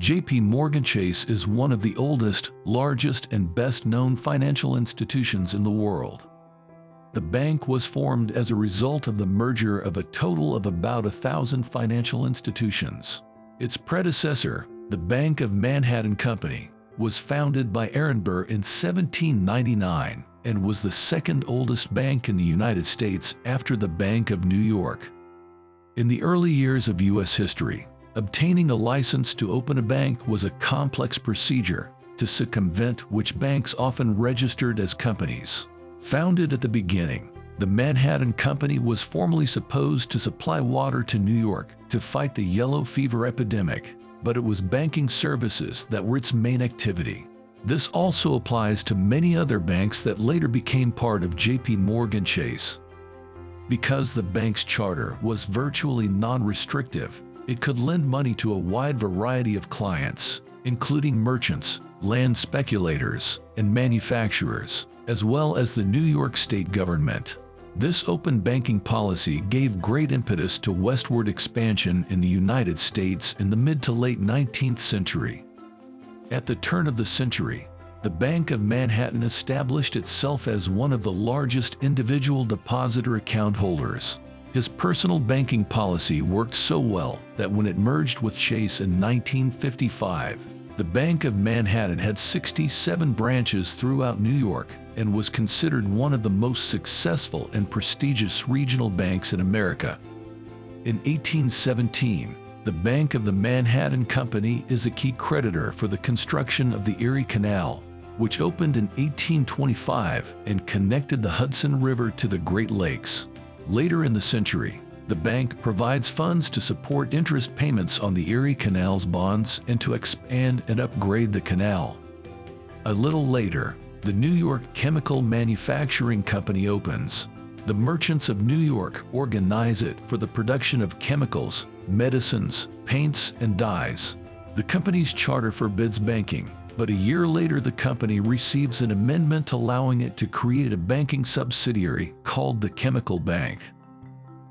JP Morgan Chase is one of the oldest, largest, and best-known financial institutions in the world. The bank was formed as a result of the merger of a total of about a thousand financial institutions. Its predecessor, the Bank of Manhattan Company, was founded by Aaron Burr in 1799 and was the second oldest bank in the United States after the Bank of New York. In the early years of U.S. history, obtaining a license to open a bank was a complex procedure to circumvent which banks often registered as companies. Founded at the beginning, the Manhattan Company was formerly supposed to supply water to New York to fight the yellow fever epidemic, but it was banking services that were its main activity. This also applies to many other banks that later became part of JP Morgan Chase. Because the bank's charter was virtually non-restrictive, it could lend money to a wide variety of clients, including merchants, land speculators, and manufacturers, as well as the New York state government. This open banking policy gave great impetus to westward expansion in the United States in the mid to late 19th century. At the turn of the century, the Bank of Manhattan established itself as one of the largest individual depositor account holders. His personal banking policy worked so well that when it merged with Chase in 1955, the Bank of Manhattan had 67 branches throughout New York and was considered one of the most successful and prestigious regional banks in America. In 1817, the Bank of the Manhattan Company is a key creditor for the construction of the Erie Canal, which opened in 1825 and connected the Hudson River to the Great Lakes. Later in the century, the bank provides funds to support interest payments on the Erie Canal's bonds and to expand and upgrade the canal. A little later, the New York Chemical Manufacturing Company opens. The merchants of New York organize it for the production of chemicals, medicines, paints, and dyes. The company's charter forbids banking, but a year later the company receives an amendment allowing it to create a banking subsidiary called the Chemical Bank.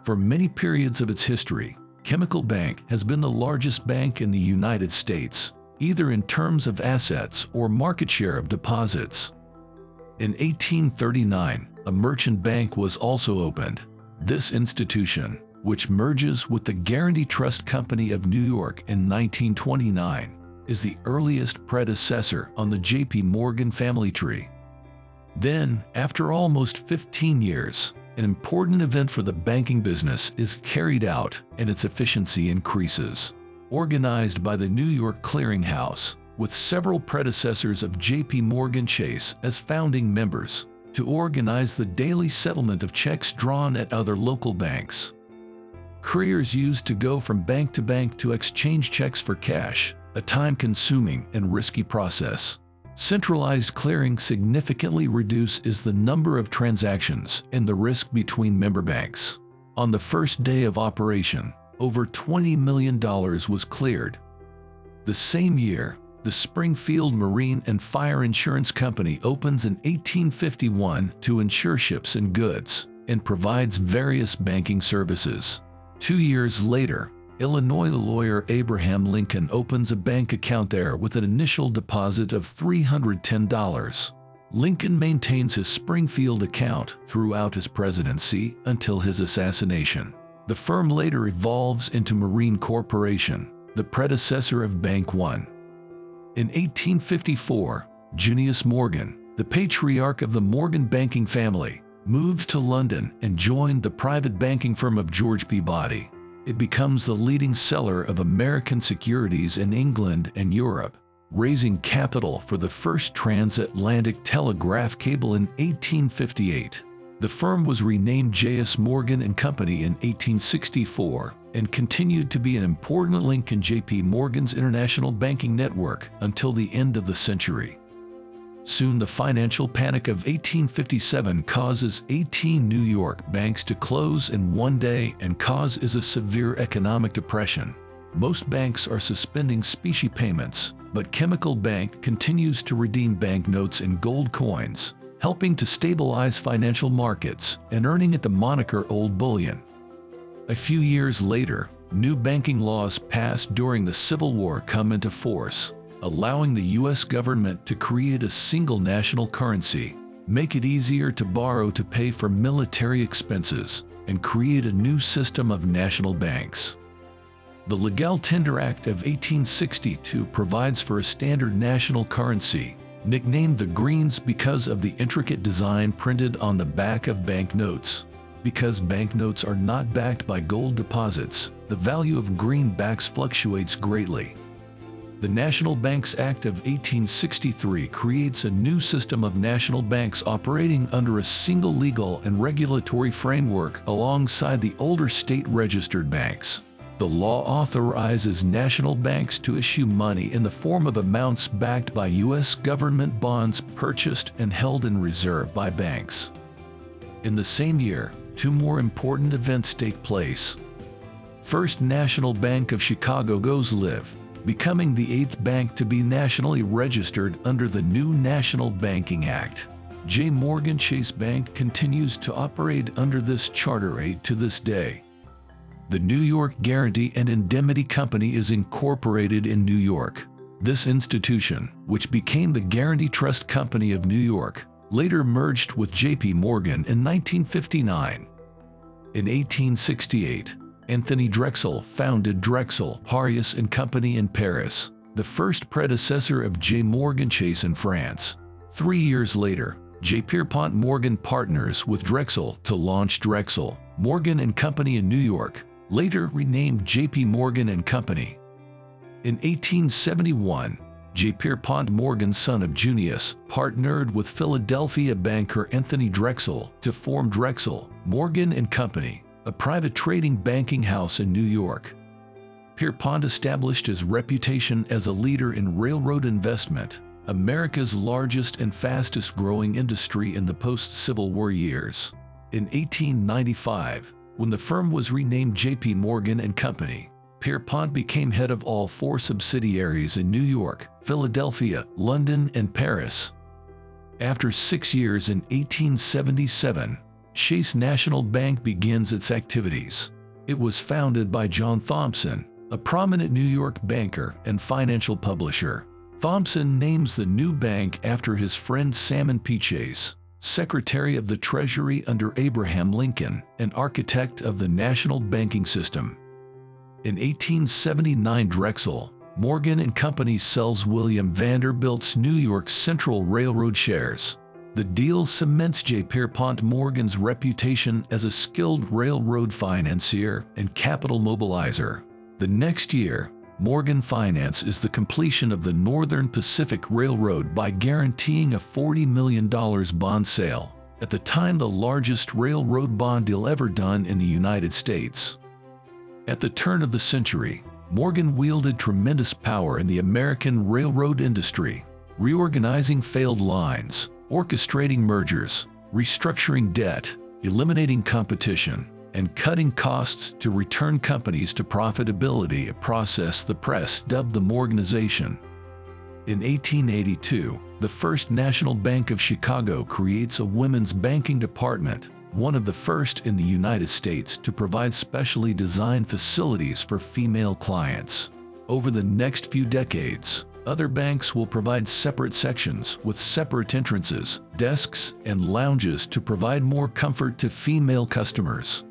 For many periods of its history, Chemical Bank has been the largest bank in the United States, either in terms of assets or market share of deposits. In 1839, a merchant bank was also opened. This institution, which merges with the Guaranty Trust Company of New York in 1929, is the earliest predecessor on the J.P. Morgan family tree. Then, after almost 15 years, an important event for the banking business is carried out and its efficiency increases. Organized by the New York Clearing House, with several predecessors of J.P. Morgan Chase as founding members, to organize the daily settlement of checks drawn at other local banks. Couriers used to go from bank to bank to exchange checks for cash, a time-consuming and risky process. Centralized clearing significantly reduces the number of transactions and the risk between member banks. On the first day of operation, over $20 million was cleared. The same year, the Springfield Marine and Fire Insurance Company opens in 1851 to insure ships and goods and provides various banking services. Two years later, Illinois lawyer Abraham Lincoln opens a bank account there with an initial deposit of $310. Lincoln maintains his Springfield account throughout his presidency until his assassination. The firm later evolves into Marine Corporation, the predecessor of Bank One. In 1854, Junius Morgan, the patriarch of the Morgan banking family, moved to London and joined the private banking firm of George Peabody. It becomes the leading seller of American securities in England and Europe, raising capital for the first transatlantic telegraph cable in 1858. The firm was renamed J.S. Morgan & Company in 1864 and continued to be an important link in J.P. Morgan's international banking network until the end of the century. Soon the financial panic of 1857 causes 18 New York banks to close in one day and causes a severe economic depression. Most banks are suspending specie payments, but Chemical Bank continues to redeem banknotes and gold coins, helping to stabilize financial markets and earning it the moniker Old Bullion. A few years later, new banking laws passed during the Civil War come into force, allowing the U.S. government to create a single national currency, make it easier to borrow to pay for military expenses, and create a new system of national banks. The Legal Tender Act of 1862 provides for a standard national currency, nicknamed the Greens because of the intricate design printed on the back of banknotes. Because banknotes are not backed by gold deposits, the value of greenbacks fluctuates greatly. The National Banks Act of 1863 creates a new system of national banks operating under a single legal and regulatory framework alongside the older state-registered banks. The law authorizes national banks to issue money in the form of amounts backed by U.S. government bonds purchased and held in reserve by banks. In the same year, two more important events take place. First National Bank of Chicago goes live, becoming the eighth bank to be nationally registered under the new National Banking Act. J. Morgan Chase Bank continues to operate under this charter to this day. The New York Guaranty and Indemnity Company is incorporated in New York. This institution, which became the Guaranty Trust Company of New York, later merged with J.P. Morgan in 1959. In 1868, Anthony Drexel founded Drexel, Harjes and Company in Paris, the first predecessor of J. Morgan Chase in France. Three years later, J. Pierpont Morgan partners with Drexel to launch Drexel, Morgan and Company in New York, later renamed J.P. Morgan and Company. In 1871, J. Pierpont Morgan, son of Junius, partnered with Philadelphia banker Anthony Drexel to form Drexel, Morgan and Company, a private trading banking house in New York. Pierpont established his reputation as a leader in railroad investment, America's largest and fastest growing industry in the post-Civil War years. In 1895, when the firm was renamed J.P. Morgan and Company, Pierpont became head of all four subsidiaries in New York, Philadelphia, London, and Paris. After six years in 1877, Chase National Bank begins its activities. It was founded by John Thompson, a prominent New York banker and financial publisher. Thompson names the new bank after his friend Salmon P. Chase, Secretary of the Treasury under Abraham Lincoln and architect of the national banking system. In 1879 Drexel, Morgan and Company sells William Vanderbilt's New York Central Railroad shares. The deal cements J. Pierpont Morgan's reputation as a skilled railroad financier and capital mobilizer. The next year, Morgan finances the completion of the Northern Pacific Railroad by guaranteeing a $40 million bond sale, at the time the largest railroad bond deal ever done in the United States. At the turn of the century, Morgan wielded tremendous power in the American railroad industry, reorganizing failed lines, orchestrating mergers, restructuring debt, eliminating competition, and cutting costs to return companies to profitability, a process the press dubbed the Morganization. In 1882, the First National Bank of Chicago creates a women's banking department, one of the first in the United States to provide specially designed facilities for female clients. Over the next few decades, other banks will provide separate sections with separate entrances, desks, and lounges to provide more comfort to female customers.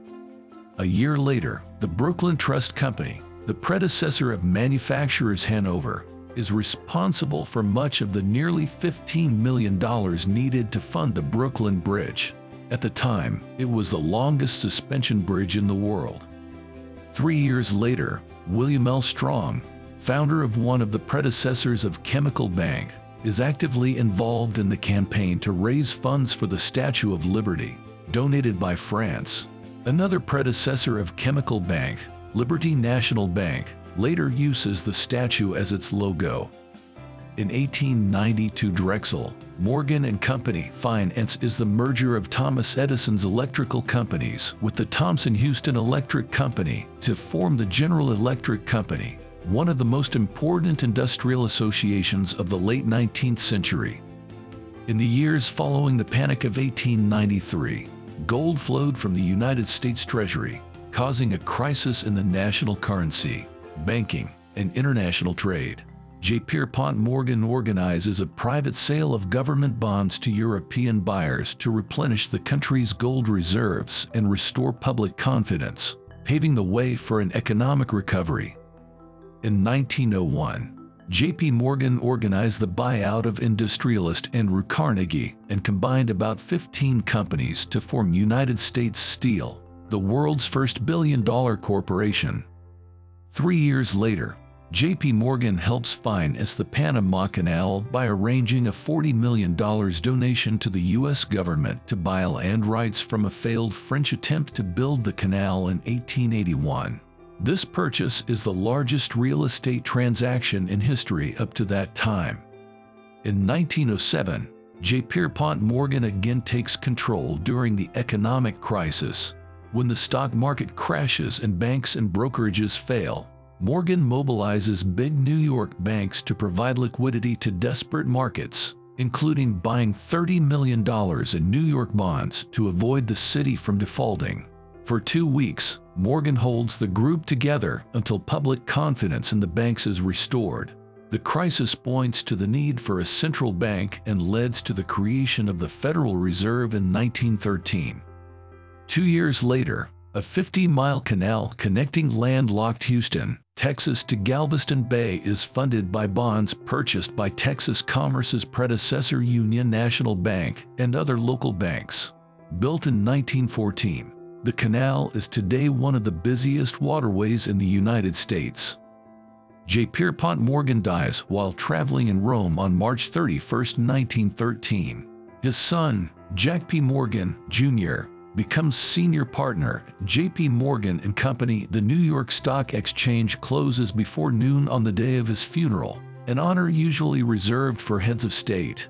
A year later, the Brooklyn Trust Company, the predecessor of Manufacturers Hanover, is responsible for much of the nearly $15 million needed to fund the Brooklyn Bridge. At the time, it was the longest suspension bridge in the world. Three years later, William L. Strong, founder of one of the predecessors of Chemical Bank, is actively involved in the campaign to raise funds for the Statue of Liberty, donated by France. Another predecessor of Chemical Bank, Liberty National Bank, later uses the statue as its logo. In 1892 Drexel, Morgan and Company Finance is the merger of Thomas Edison's electrical companies with the Thomson Houston Electric Company to form the General Electric Company, one of the most important industrial associations of the late 19th century. In the years following the Panic of 1893, gold flowed from the United States Treasury, causing a crisis in the national currency, banking, and international trade. J. Pierpont Morgan organizes a private sale of government bonds to European buyers to replenish the country's gold reserves and restore public confidence, paving the way for an economic recovery. In 1901, J.P. Morgan organized the buyout of industrialist Andrew Carnegie and combined about 15 companies to form United States Steel, the world's first billion-dollar corporation. Three years later, J.P. Morgan helps finance the Panama Canal by arranging a $40 million donation to the U.S. government to buy land rights from a failed French attempt to build the canal in 1881. This purchase is the largest real estate transaction in history up to that time. In 1907, J. Pierpont Morgan again takes control during the economic crisis. When the stock market crashes and banks and brokerages fail, Morgan mobilizes big New York banks to provide liquidity to desperate markets, including buying $30 million in New York bonds to avoid the city from defaulting. For two weeks, Morgan holds the group together until public confidence in the banks is restored. The crisis points to the need for a central bank and leads to the creation of the Federal Reserve in 1913. Two years later, a 50-mile canal connecting landlocked Houston, Texas to Galveston Bay is funded by bonds purchased by Texas Commerce's predecessor Union National Bank and other local banks. Built in 1914, the canal is today one of the busiest waterways in the United States. J. Pierpont Morgan dies while traveling in Rome on March 31, 1913. His son, Jack P. Morgan, Jr., becomes senior partner. J.P. Morgan and Company, the New York Stock Exchange closes before noon on the day of his funeral, an honor usually reserved for heads of state.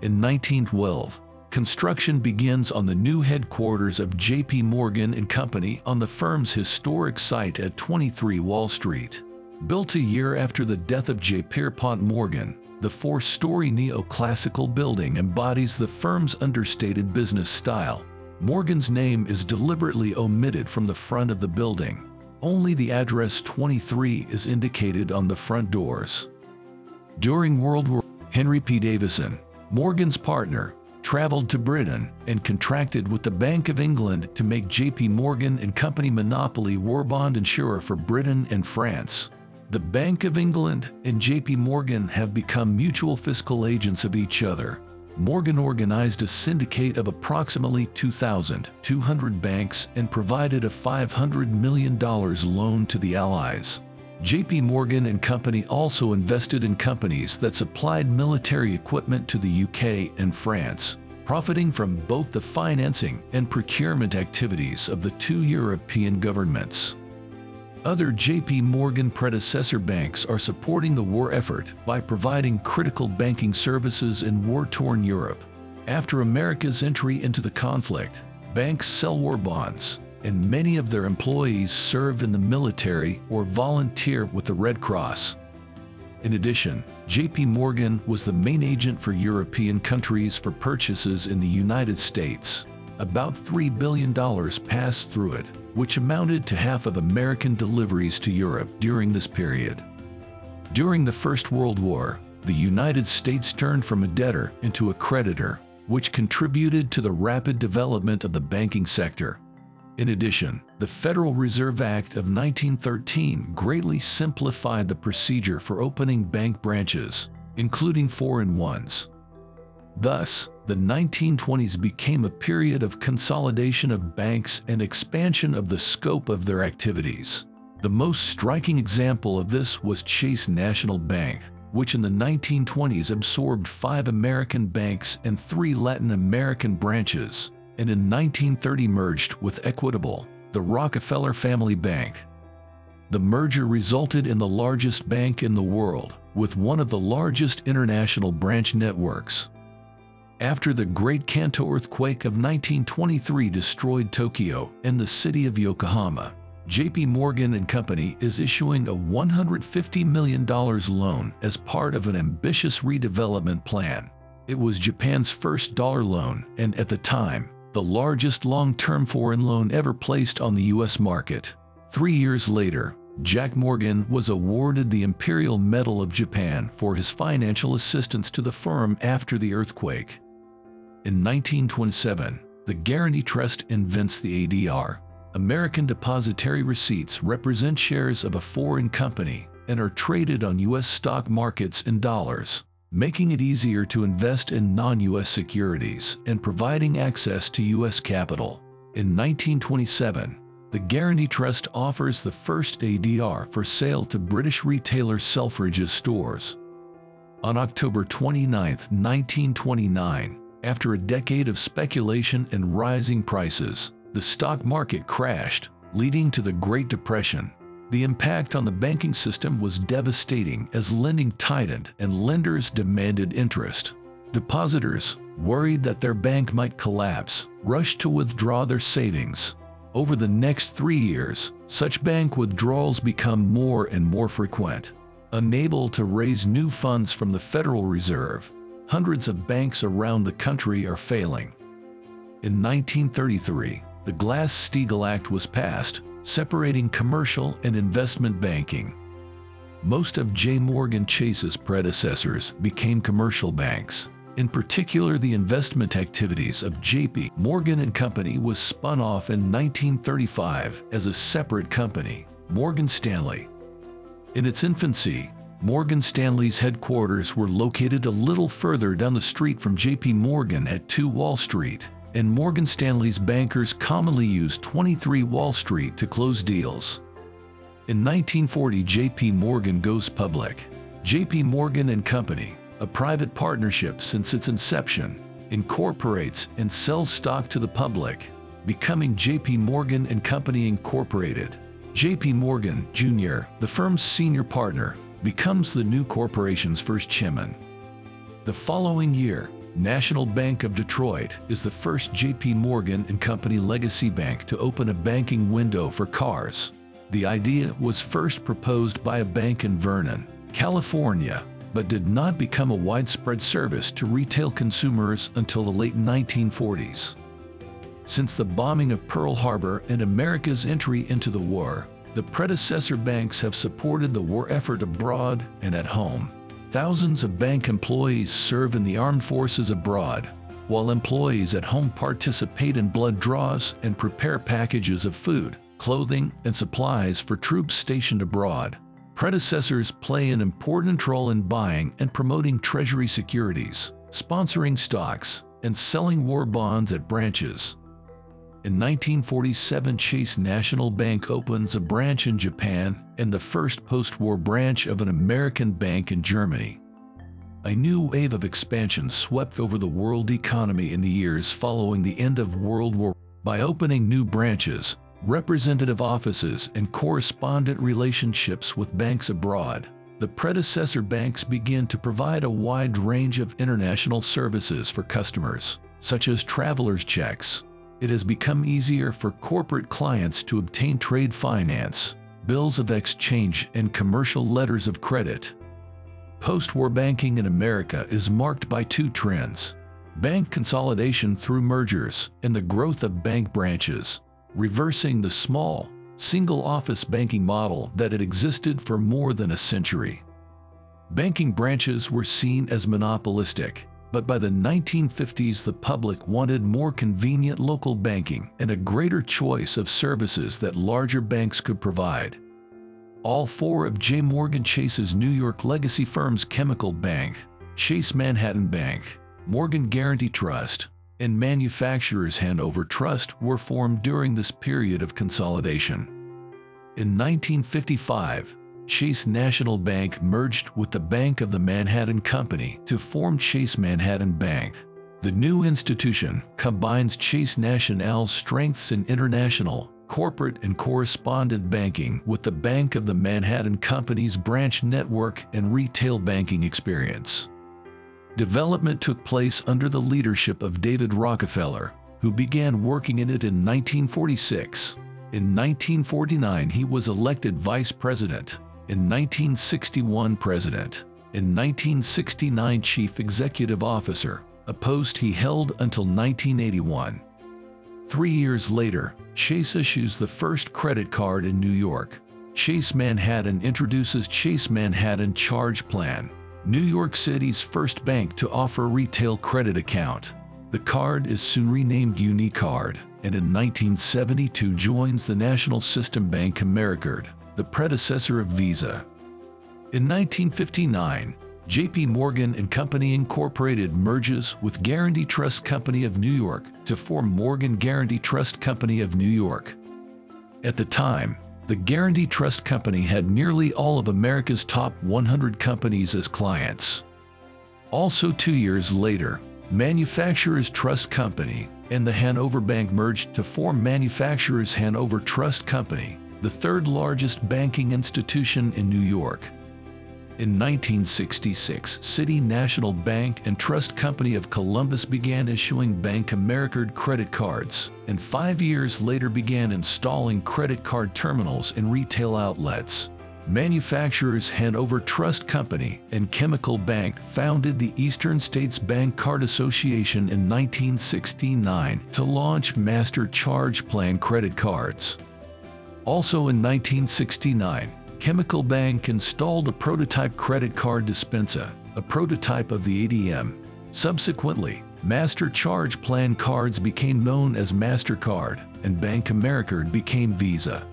In 1912, Construction begins on the new headquarters of J.P. Morgan Company on the firm's historic site at 23 Wall Street. Built a year after the death of J. Pierpont Morgan, the four-story neoclassical building embodies the firm's understated business style. Morgan's name is deliberately omitted from the front of the building. Only the address 23 is indicated on the front doors. During World War Henry P. Davison, Morgan's partner, traveled to Britain and contracted with the Bank of England to make JP Morgan and Company monopoly war bond insurer for Britain and France. The Bank of England and JP Morgan have become mutual fiscal agents of each other. Morgan organized a syndicate of approximately 2,200 banks and provided a $500 million loan to the Allies. JP Morgan and Company also invested in companies that supplied military equipment to the UK and France, profiting from both the financing and procurement activities of the two European governments. Other JP Morgan predecessor banks are supporting the war effort by providing critical banking services in war-torn Europe. After America's entry into the conflict, banks sell war bonds, and many of their employees serve in the military or volunteer with the Red Cross. In addition, JP Morgan was the main agent for European countries for purchases in the United States. About $3 billion passed through it, which amounted to half of American deliveries to Europe during this period. During the First World War, the United States turned from a debtor into a creditor, which contributed to the rapid development of the banking sector. In addition, the Federal Reserve Act of 1913 greatly simplified the procedure for opening bank branches, including foreign ones. Thus, the 1920s became a period of consolidation of banks and expansion of the scope of their activities. The most striking example of this was Chase National Bank, which in the 1920s absorbed five American banks and three Latin American branches, and in 1930 merged with Equitable, the Rockefeller Family Bank. The merger resulted in the largest bank in the world, with one of the largest international branch networks. After the Great Kanto earthquake of 1923 destroyed Tokyo and the city of Yokohama, JP Morgan and Company is issuing a $150 million loan as part of an ambitious redevelopment plan. It was Japan's first dollar loan and at the time, the largest long-term foreign loan ever placed on the U.S. market. Three years later, Jack Morgan was awarded the Imperial Medal of Japan for his financial assistance to the firm after the earthquake. In 1927, the Guaranty Trust invents the ADR. American depository receipts represent shares of a foreign company and are traded on U.S. stock markets in dollars, making it easier to invest in non-U.S. securities and providing access to U.S. capital. In 1927, the Guaranty Trust offers the first ADR for sale to British retailer Selfridges stores. On October 29, 1929, after a decade of speculation and rising prices, the stock market crashed, leading to the Great Depression. The impact on the banking system was devastating as lending tightened and lenders demanded interest. Depositors, worried that their bank might collapse, rushed to withdraw their savings. Over the next three years, such bank withdrawals become more and more frequent. Unable to raise new funds from the Federal Reserve, hundreds of banks around the country are failing. In 1933, the Glass-Steagall Act was passed, separating commercial and investment banking. Most of J. Morgan Chase's predecessors became commercial banks. In particular, the investment activities of J.P. Morgan & Company was spun off in 1935 as a separate company, Morgan Stanley. In its infancy, Morgan Stanley's headquarters were located a little further down the street from J.P. Morgan at 2 Wall Street, and Morgan Stanley's bankers commonly used 23 Wall Street to close deals. In 1940, J.P. Morgan goes public. J.P. Morgan & Company a private partnership since its inception, incorporates and sells stock to the public, becoming JP Morgan & Company Incorporated. JP Morgan, Jr., the firm's senior partner, becomes the new corporation's first chairman. The following year, National Bank of Detroit is the first JP Morgan & Company legacy bank to open a banking window for cars. The idea was first proposed by a bank in Vernon, California, but did not become a widespread service to retail consumers until the late 1940s. Since the bombing of Pearl Harbor and America's entry into the war, the predecessor banks have supported the war effort abroad and at home. Thousands of bank employees serve in the armed forces abroad, while employees at home participate in blood draws and prepare packages of food, clothing, and supplies for troops stationed abroad. Predecessors play an important role in buying and promoting Treasury securities, sponsoring stocks, and selling war bonds at branches. In 1947, Chase National Bank opens a branch in Japan and the first post-war branch of an American bank in Germany. A new wave of expansion swept over the world economy in the years following the end of World War. By opening new branches, representative offices, and correspondent relationships with banks abroad, the predecessor banks began to provide a wide range of international services for customers, such as traveler's checks. It has become easier for corporate clients to obtain trade finance, bills of exchange, and commercial letters of credit. Post-war banking in America is marked by two trends. Bank consolidation through mergers and the growth of bank branches reversing the small, single-office banking model that had existed for more than a century. Banking branches were seen as monopolistic, but by the 1950s the public wanted more convenient local banking and a greater choice of services that larger banks could provide. All four of J. Morgan Chase's New York legacy firms Chemical Bank, Chase Manhattan Bank, Morgan Guaranty Trust, and Manufacturers Hanover Trust were formed during this period of consolidation. In 1955, Chase National Bank merged with the Bank of the Manhattan Company to form Chase Manhattan Bank. The new institution combines Chase National's strengths in international, corporate and correspondent banking with the Bank of the Manhattan Company's branch network and retail banking experience. Development took place under the leadership of David Rockefeller, who began working in it in 1946. In 1949, he was elected vice president. In 1961, president. In 1969, chief executive officer, a post he held until 1981. Three years later, Chase issues the first credit card in New York. Chase Manhattan introduces Chase Manhattan Charge Plan, New York City's first bank to offer a retail credit account. The card is soon renamed UniCard, and in 1972 joins the National System Bank Americard, the predecessor of Visa. In 1959, J.P. Morgan and Company Incorporated merges with Guaranty Trust Company of New York to form Morgan Guaranty Trust Company of New York. At the time, the Guaranty Trust Company had nearly all of America's top 100 companies as clients. Also two years later, Manufacturers Trust Company and the Hanover Bank merged to form Manufacturers Hanover Trust Company, the third largest banking institution in New York. In 1966, City National Bank and Trust Company of Columbus began issuing Bank Americard credit cards, and five years later began installing credit card terminals in retail outlets. Manufacturers Hanover Trust Company and Chemical Bank founded the Eastern States Bank Card Association in 1969 to launch Master Charge Plan credit cards. Also in 1969, Chemical Bank installed a prototype credit card dispenser, a prototype of the ATM. Subsequently, Master Charge Plan cards became known as MasterCard, and Bank Americard became Visa.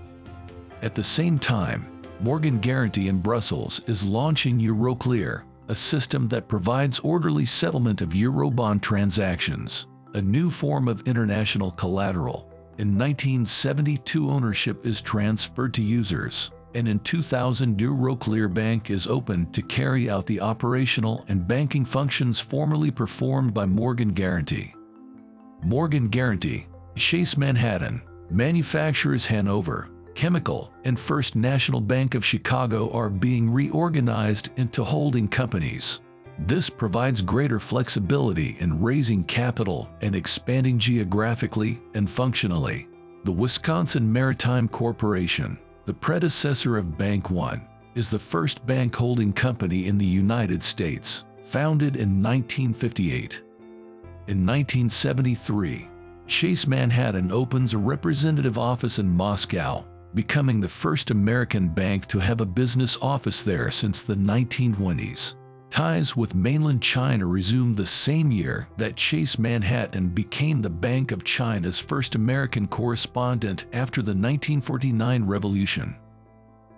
At the same time, Morgan Guaranty in Brussels is launching Euroclear, a system that provides orderly settlement of Eurobond transactions, a new form of international collateral. In 1972 ownership is transferred to users, and in 2000 Euroclear Bank is opened to carry out the operational and banking functions formerly performed by Morgan Guaranty. Morgan Guaranty, Chase Manhattan, Manufacturers Hanover, Chemical, and First National Bank of Chicago are being reorganized into holding companies. This provides greater flexibility in raising capital and expanding geographically and functionally. The Wisconsin Maritime Corporation the predecessor of Bank One, is the first bank holding company in the United States, founded in 1958. In 1973, Chase Manhattan opens a representative office in Moscow, becoming the first American bank to have a business office there since the 1920s. Ties with mainland China resumed the same year that Chase Manhattan became the Bank of China's first American correspondent after the 1949 revolution.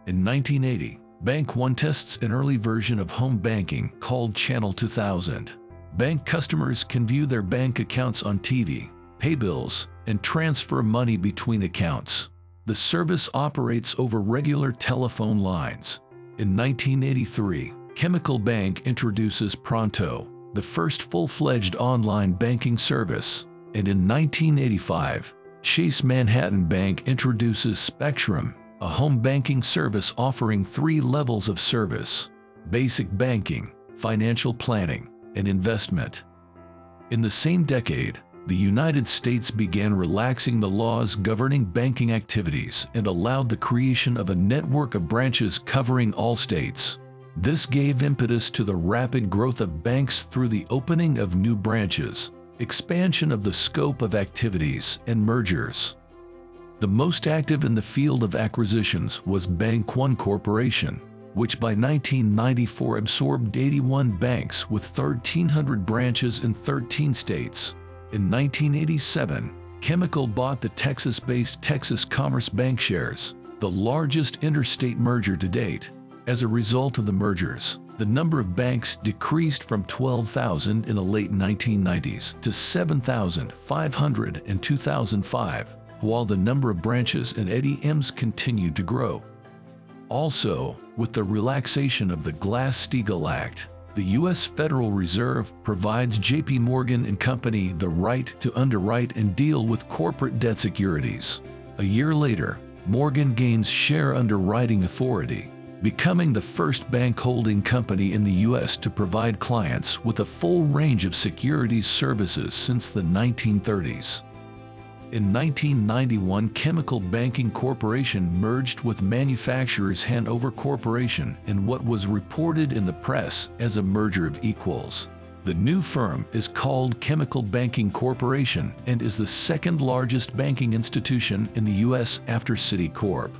In 1980, Bank One tests an early version of home banking called Channel 2000. Bank customers can view their bank accounts on TV, pay bills, and transfer money between accounts. The service operates over regular telephone lines. In 1983, Chemical Bank introduces Pronto, the first full-fledged online banking service, and in 1985, Chase Manhattan Bank introduces Spectrum, a home banking service offering three levels of service, basic banking, financial planning, and investment. In the same decade, the United States began relaxing the laws governing banking activities and allowed the creation of a network of branches covering all states. This gave impetus to the rapid growth of banks through the opening of new branches, expansion of the scope of activities, and mergers. The most active in the field of acquisitions was Bank One Corporation, which by 1994 absorbed 81 banks with 1,300 branches in 13 states. In 1987, Chemical bought the Texas-based Texas Commerce Bank shares, the largest interstate merger to date. As a result of the mergers, the number of banks decreased from 12,000 in the late 1990s to 7,500 in 2005, while the number of branches and ATMs continued to grow. Also, with the relaxation of the Glass-Steagall Act, the U.S. Federal Reserve provides J.P. Morgan and Company the right to underwrite and deal with corporate debt securities. A year later, Morgan gains share underwriting authority becoming the first bank holding company in the U.S. to provide clients with a full range of securities services since the 1930s. In 1991, Chemical Banking Corporation merged with Manufacturers Hanover Corporation in what was reported in the press as a merger of equals. The new firm is called Chemical Banking Corporation and is the second largest banking institution in the U.S. after Citicorp.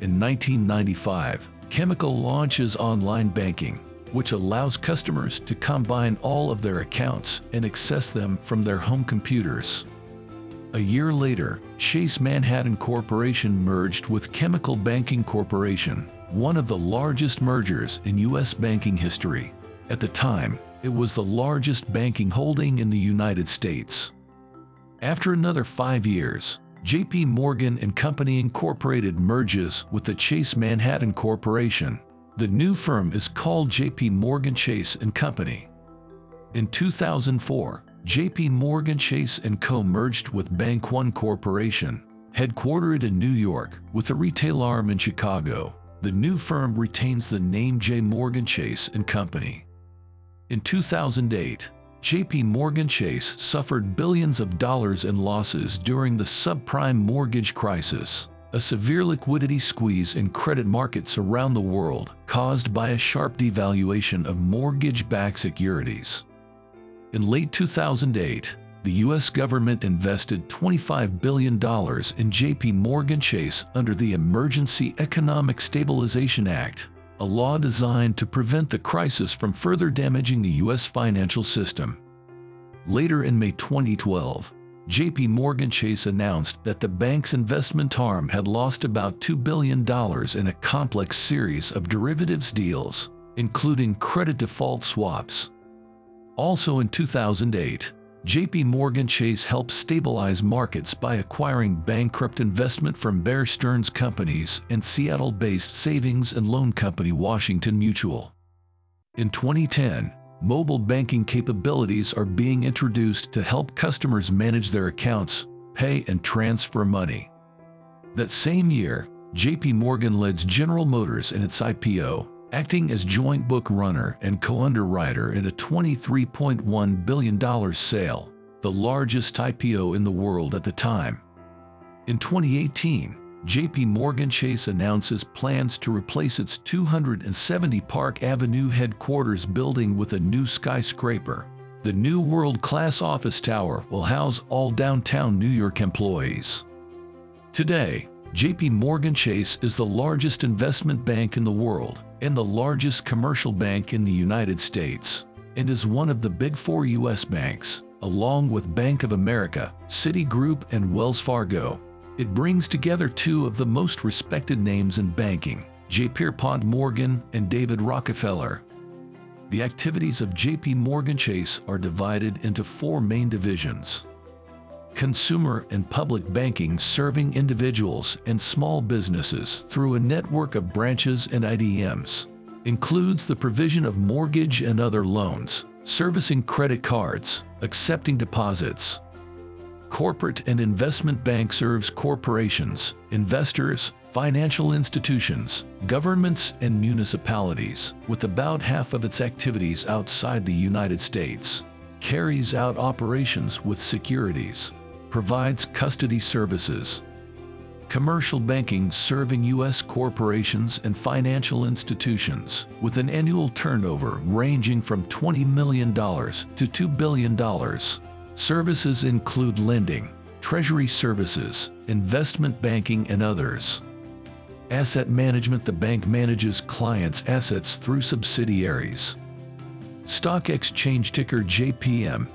In 1995, Chemical launches online banking, which allows customers to combine all of their accounts and access them from their home computers. A year later, Chase Manhattan Corporation merged with Chemical Banking Corporation, one of the largest mergers in U.S. banking history. At the time, it was the largest banking holding in the United States. After another five years, JP Morgan and Company Incorporated merges with the Chase Manhattan Corporation. The new firm is called JP Morgan Chase and Company. In 2004, JP Morgan Chase & Co. merged with Bank One Corporation, headquartered in New York, with a retail arm in Chicago. The new firm retains the name J. Morgan Chase & Company. In 2008, JP Morgan Chase suffered billions of dollars in losses during the subprime mortgage crisis, a severe liquidity squeeze in credit markets around the world caused by a sharp devaluation of mortgage-backed securities. In late 2008, the U.S. government invested $25 billion in JP Morgan Chase under the Emergency Economic Stabilization Act, a law designed to prevent the crisis from further damaging the U.S. financial system. Later in May 2012, JP Morgan Chase announced that the bank's investment arm had lost about $2 billion in a complex series of derivatives deals, including credit default swaps, also in 2008, JP Morgan Chase helped stabilize markets by acquiring bankrupt investment from Bear Stearns Companies and Seattle-based savings and loan company Washington Mutual. In 2010, mobile banking capabilities are being introduced to help customers manage their accounts, pay and transfer money. That same year, JP Morgan led General Motors in its IPO, acting as joint book runner and co-underwriter in a $23.1 billion sale, the largest IPO in the world at the time. In 2018, JP Morgan Chase announces plans to replace its 270 Park Avenue headquarters building with a new skyscraper. The new world-class office tower will house all downtown New York employees. Today, JP Morgan Chase is the largest investment bank in the world and the largest commercial bank in the United States, and is one of the big four U.S. banks, along with Bank of America, Citigroup, and Wells Fargo. It brings together two of the most respected names in banking, J. Pierpont Morgan and David Rockefeller. The activities of JP Morgan Chase are divided into four main divisions. Consumer and public banking serving individuals and small businesses through a network of branches and ATMs. Includes the provision of mortgage and other loans, servicing credit cards, accepting deposits. Corporate and investment bank serves corporations, investors, financial institutions, governments, and municipalities, with about half of its activities outside the United States. Carries out operations with securities, provides custody services. Commercial banking serving U.S. corporations and financial institutions with an annual turnover ranging from $20 million to $2 billion. Services include lending, treasury services, investment banking, and others. Asset management The bank manages clients' assets through subsidiaries. Stock exchange ticker JPM